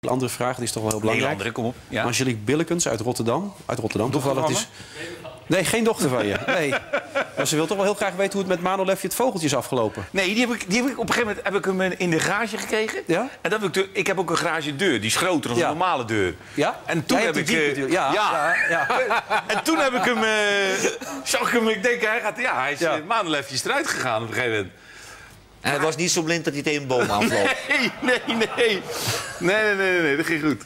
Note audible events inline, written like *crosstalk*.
Een andere vraag, die is toch wel heel belangrijk. andere, kom op. Ja. Angelique Billekens uit Rotterdam. Uit Rotterdam toevallig. is... Nee, geen dochter van je. Nee. Maar ze wil toch wel heel graag weten hoe het met Manolefje het vogeltje is afgelopen. Nee, die heb ik, die heb ik, op een gegeven moment heb ik hem in de garage gekregen. Ja? En dan heb ik, de, ik heb ook een garagedeur, die is groter dan Ja. een normale deur. Ja? En toen Jij heb ik... eh. Ja, ja, ja. *laughs* En toen heb ik hem... eh zag ik hem, ik denk, hij gaat... Ja, hij is Ja. maandenlefjes eruit gegaan op een gegeven moment. En hij was niet zo blind dat hij tegen een boom aanvloog. *laughs* Nee, nee, nee. Nee, nee, nee, nee, dat ging goed.